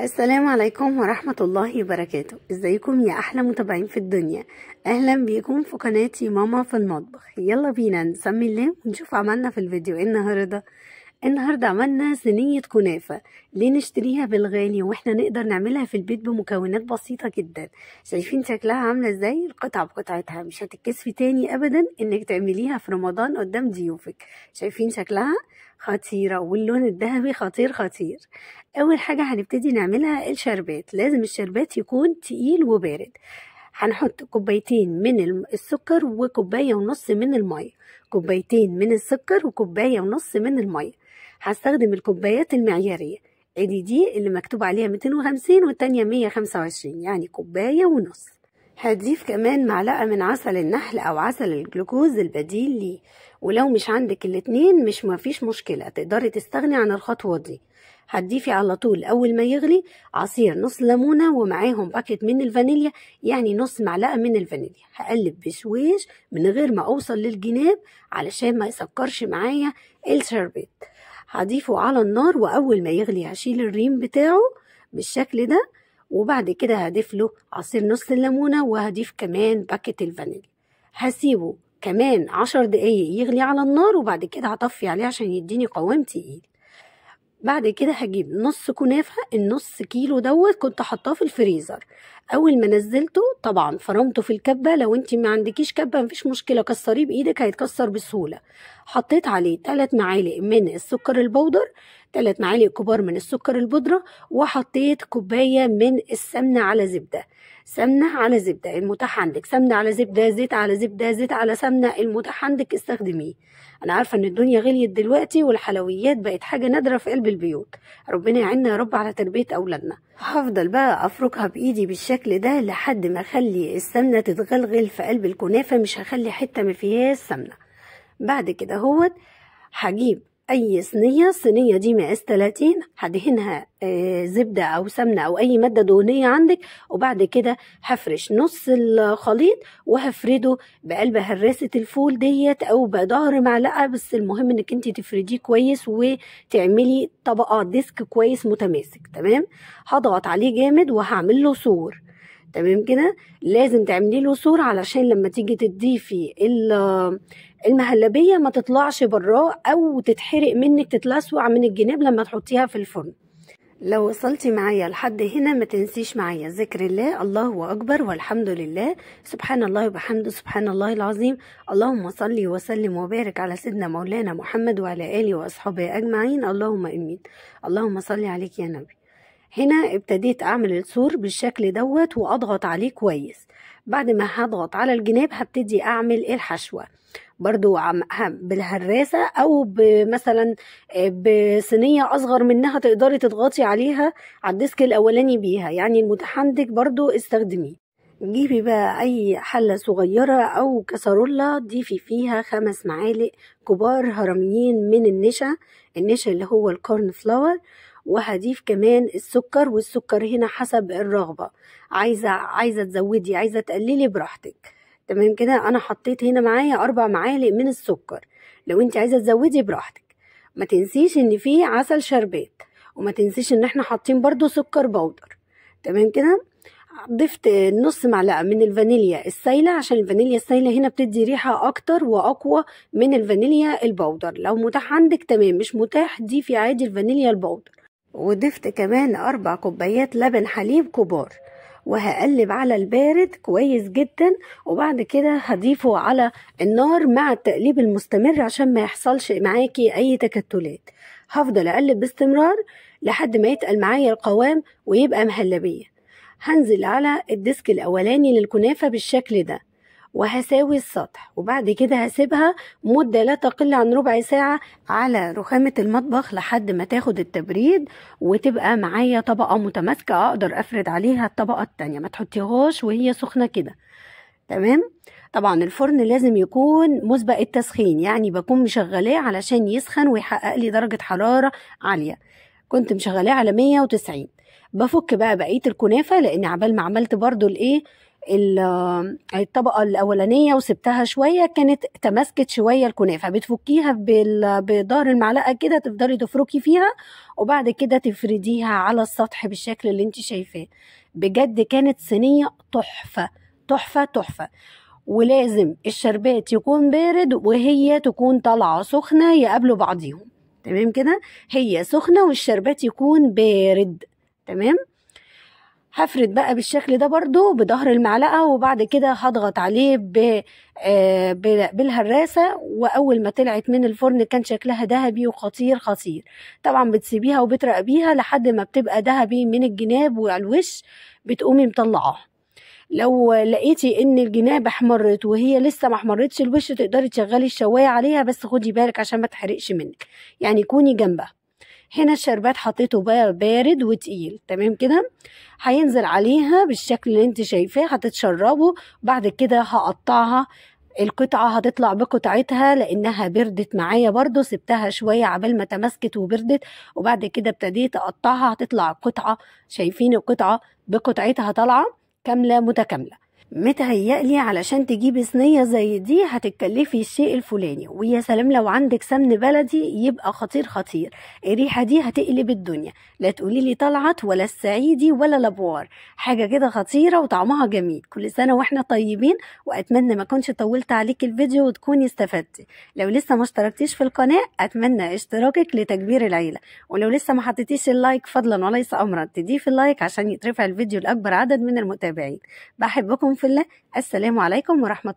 السلام عليكم ورحمة الله وبركاته. إزيكم يا أحلى متابعين في الدنيا؟ أهلا بيكم في قناتي ماما في المطبخ. يلا بينا نسمي الله ونشوف عملنا في الفيديو. إيه النهاردة؟ النهاردة عملنا صينية كنافة ليه نشتريها بالغالي وإحنا نقدر نعملها في البيت بمكونات بسيطة جدا. شايفين شكلها عاملة إزاي؟ القطعة بقطعتها مش هتتكسفي تاني ابدا إنك تعمليها في رمضان قدام ضيوفك. شايفين شكلها؟ خطيرة واللون الذهبي خطير خطير. أول حاجة هنبتدي نعملها الشربات. لازم الشربات يكون تقيل وبارد. هنحط كوبايتين من السكر وكوباية ونص من المية. كوبايتين من السكر وكوباية ونص من المية. هستخدم الكوبايات المعيارية. ادي دي اللي مكتوب عليها 250 والتانية 125 يعني كوباية ونص. هتضيف كمان معلقة من عسل النحل أو عسل الجلوكوز البديل ليه. ولو مش عندك الاتنين مش مفيش مشكلة تقدري تستغني عن الخطوة دي. هتضيفي على طول أول ما يغلي عصير نص ليمونة ومعاهم باكت من الفانيليا يعني نص معلقة من الفانيليا. هقلب بشويش من غير ما أوصل للجناب علشان ما يسكرش معايا الشربات هضيفه على النار وأول ما يغلي هشيل الريم بتاعه بالشكل ده وبعد كده هضيف له عصير نص الليمونة وهضيف كمان باكت الفانيليا. هسيبه كمان عشر دقايق يغلي على النار وبعد كده هطفي عليه عشان يديني قوام تقيل. بعد كده هجيب نص كنافة النص كيلو دوت كنت حطاه في الفريزر. أول ما نزلته طبعا فرمته في الكبة لو أنت ما عندكيش كبة مفيش مشكلة كسريه بإيدك هيتكسر بسهولة. حطيت عليه 3 معالق من السكر البودر 3 معالق كبار من السكر البودرة وحطيت كوباية من السمنة على زبدة. سمنة على زبدة المتاح عندك. سمنة على زبدة زيت على زبدة زيت على سمنة المتاح عندك استخدميه. أنا عارفة إن الدنيا غليت دلوقتي والحلويات بقت حاجة نادرة في قلب البيوت. ربنا يعيننا يا رب على تربية أولادنا. هفضل بقى أفركها بإيدي بالشكل ده لحد ما أخلي السمنة تتغلغل في قلب الكنافة مش هخلي حتة ما فيهاش سمنة. بعد كده هوت هجيب أي صينية الصينيه دي مقاس 30 هدهنها آه زبدة أو سمنة أو أي مادة دهنية عندك وبعد كده هفرش نص الخليط وهفرده بقلب هراسة الفول ديت أو بظهر معلقة بس المهم إنك انت تفرديه كويس وتعملي طبقة disc كويس متماسك تمام؟ هضغط عليه جامد وهعمل له سور تمام كده؟ لازم تعملي له سور علشان لما تيجي تضيفي المهلبية ما تطلعش براه أو تتحرق منك تتلسوع من الجناب لما تحطيها في الفرن. لو وصلتي معايا لحد هنا ما تنسيش معايا ذكر الله الله أكبر والحمد لله. سبحان الله وبحمده سبحان الله العظيم. اللهم صل وسلم وبارك على سيدنا مولانا محمد وعلى آله وأصحابه أجمعين. اللهم آمين. اللهم صل عليك يا نبي. هنا ابتديت أعمل السور بالشكل دوت وأضغط عليه كويس. بعد ما هضغط على الجناب هبتدي أعمل الحشوة. برضو بالهراسة أو مثلا بصينية أصغر منها تقدري تضغطي عليها على ال disc الأولاني بيها. يعني المتاح عندك برضو استخدميه. جيبي بقى أي حلة صغيرة أو كسرولة ضيفي فيها خمس معالق كبار هرميين من النشا النشا اللي هو ال corn flour وهضيف كمان السكر والسكر هنا حسب الرغبة. عايزة عايزة تزودي عايزة تقللي براحتك. تمام كده؟ أنا حطيت هنا معايا أربع معالق من السكر. لو أنت عايزة تزودي براحتك. ما تنسيش إن في عسل شربات. وما تنسيش إن إحنا حاطين برضو سكر powder تمام كده؟ ضفت نص معلقة من الفانيليا السايلة عشان الفانيليا السايلة هنا بتدي ريحة أكتر وأقوى من الفانيليا ال powder لو متاح عندك تمام. مش متاح ضيفي عادي الفانيليا ال powder وضفت كمان أربع كوبايات لبن حليب كبار. وهقلب على البارد كويس جدا وبعد كده هضيفه على النار مع التقليب المستمر عشان ما يحصلش معاكي أي تكتلات. هفضل أقلب باستمرار لحد ما يتقل معايا القوام ويبقى مهلبية. هنزل على الديسك الأولاني للكنافة بالشكل ده. وهساوي السطح وبعد كده هسيبها مدة لا تقل عن ربع ساعة على رخامة المطبخ لحد ما تاخد التبريد وتبقى معايا طبقة متماسكة أقدر أفرد عليها الطبقة التانية ما تحطيهاش وهي سخنة كده. تمام؟ طبعا الفرن لازم يكون مسبق التسخين يعني بكون مشغلاه علشان يسخن ويحقق لي درجة حرارة عالية. كنت مشغلاه على 190 بفك بقى بقية الكنافة لأن عبال ما عملت برضو الإيه؟ ال- الطبقة الأولانية وسبتها شوية كانت تماسكت شوية الكنافة بتفكيها بظهر المعلقة كده تفضلي تفركي فيها وبعد كده تفرديها على السطح بالشكل اللي انت شايفاه. بجد كانت صينية تحفة تحفة تحفة. ولازم الشربات يكون بارد وهي تكون طالعة سخنة يقابلوا بعضيهم. تمام كده؟ هي سخنة والشربات يكون بارد. تمام؟ هفرد بقى بالشكل ده برضو بظهر المعلقة وبعد كده هضغط عليه ب... آه ب... بالهراسة وأول ما طلعت من الفرن كان شكلها ذهبي وخطير خطير. طبعا بتسيبيها وبتراقبيها لحد ما بتبقى ذهبي من الجناب وعلى الوش بتقومي مطلعاها لو لقيتي إن الجناب احمرت وهي لسه ما احمرتش الوش تقدري تشغلي الشواية عليها بس خدي بالك عشان ما تحرقش منك. يعني كوني جنبها. هنا الشربات حطيته بقى بارد وتقيل تمام كده؟ هينزل عليها بالشكل اللي انت شايفاه هتتشربه بعد كده هقطعها القطعة هتطلع بقطعتها لأنها بردت معايا برضو سبتها شوية عبال ما تمسكت وبردت وبعد كده ابتديت أقطعها هتطلع قطعة شايفين القطعة بقطعتها طالعة كاملة متكاملة. متهيألي علشان تجيبي صينية زي دي هتتكلفي الشيء الفلاني. ويا سلام لو عندك سمن بلدي يبقى خطير خطير. الريحة دي هتقلب الدنيا. لا تقولي لي طلعت ولا السعيدي ولا لابوار. حاجة كده خطيرة وطعمها جميل. كل سنة وإحنا طيبين وأتمنى ما كنتش طولت عليك الفيديو وتكوني استفدتي. لو لسه ما اشتركتيش في القناة أتمنى اشتراكك لتكبير العيلة. ولو لسه ما حطيتيش ال like فضلا وليس أمرا تضيفي ال like عشان يترفع الفيديو لأكبر عدد من المتابعين. بحبكم في الله السلام عليكم ورحمة